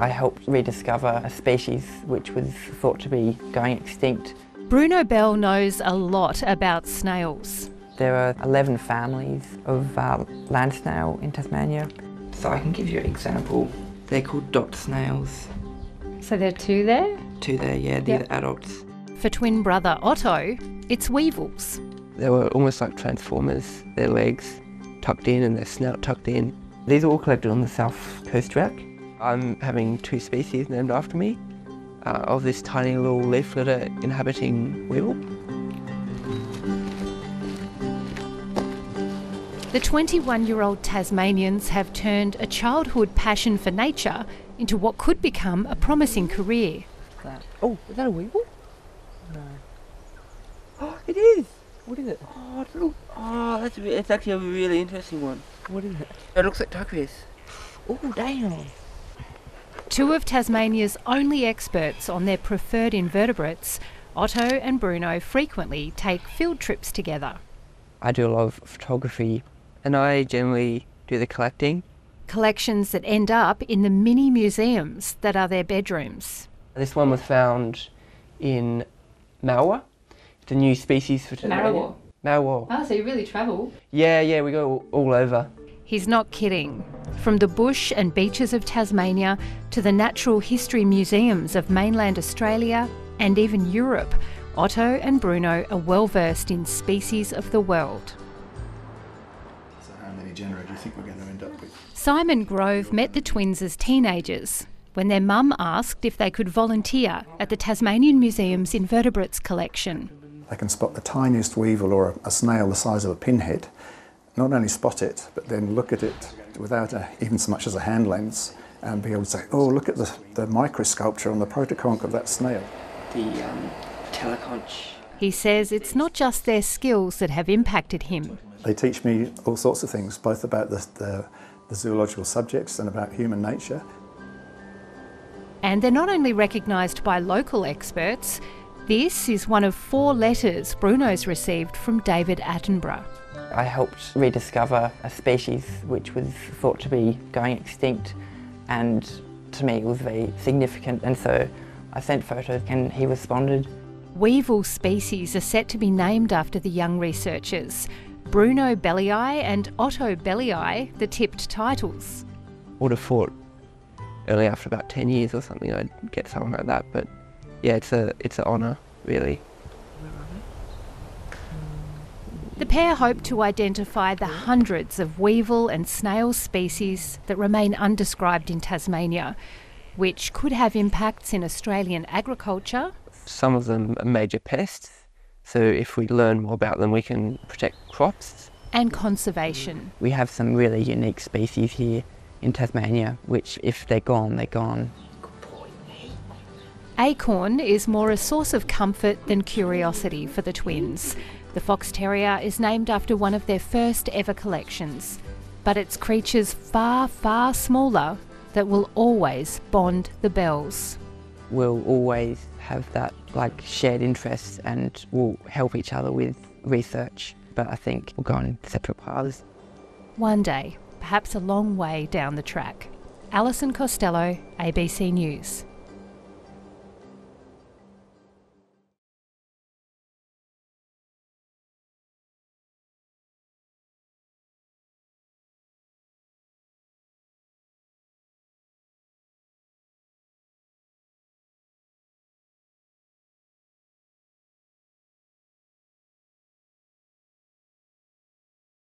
I helped rediscover a species which was thought to be going extinct. Bruno Bell knows a lot about snails. There are 11 families of uh, land snail in Tasmania. So I can give you an example. They're called dot snails. So there are two there? Two there, yeah, they're Yep. the adults. For twin brother Otto, it's weevils. They were almost like transformers, their legs tucked in and their snout tucked in. These are all collected on the South Coast Track. I'm having two species named after me uh, of this tiny little leaf litter inhabiting weevil. The 21 year old Tasmanians have turned a childhood passion for nature into what could become a promising career. Oh, is that a weevil? No. Oh, it is! What is it? Oh, it's, a little, oh that's, re- it's actually a really interesting one. What is it? It looks like tuckfish. Oh, damn. Two of Tasmania's only experts on their preferred invertebrates, Otto and Bruno frequently take field trips together. I do a lot of photography and I generally do the collecting. Collections that end up in the mini museums that are their bedrooms. This one was found in Malwa. It's a new species for Tasmania. Malwa. Oh, so you really travel? Yeah, yeah, we go all, all over. He's not kidding. From the bush and beaches of Tasmania to the natural history museums of mainland Australia and even Europe, Otto and Bruno are well versed in species of the world. So how many genera do you think we're going to end up with? Simon Grove met the twins as teenagers when their mum asked if they could volunteer at the Tasmanian Museum's invertebrates collection. They can spot the tiniest weevil or a, a snail the size of a pinhead, not only spot it, but then look at it without a, even so much as a hand lens and be able to say, oh, look at the, the microsculpture on the protoconch of that snail. The um, teleconch. He says it's not just their skills that have impacted him. They teach me all sorts of things, both about the, the, the zoological subjects and about human nature. And they're not only recognised by local experts, this is one of four letters Bruno's received from David Attenborough. I helped rediscover a species which was thought to be going extinct and to me it was very significant and so I sent photos and he responded. Weevil species are set to be named after the young researchers. Bruno Bellii and Otto Bellii, the tipped titles. I Would have thought only after about 10 years or something I'd get something like that, but yeah, it's a it's an honour, really. The pair hope to identify the hundreds of weevil and snail species that remain undescribed in Tasmania, which could have impacts in Australian agriculture Some of them are major pests, so if we learn more about them, we can protect crops. and conservation. We have some really unique species here in Tasmania which if they're gone, they're gone. Acorn is more a source of comfort than curiosity for the twins. The fox terrier is named after one of their first ever collections, but it's creatures far, far smaller that will always bond the bells. We'll always have that like shared interest and we'll help each other with research. But I think we'll go on separate paths. One day, perhaps a long way down the track. Alison Costello, ABC News.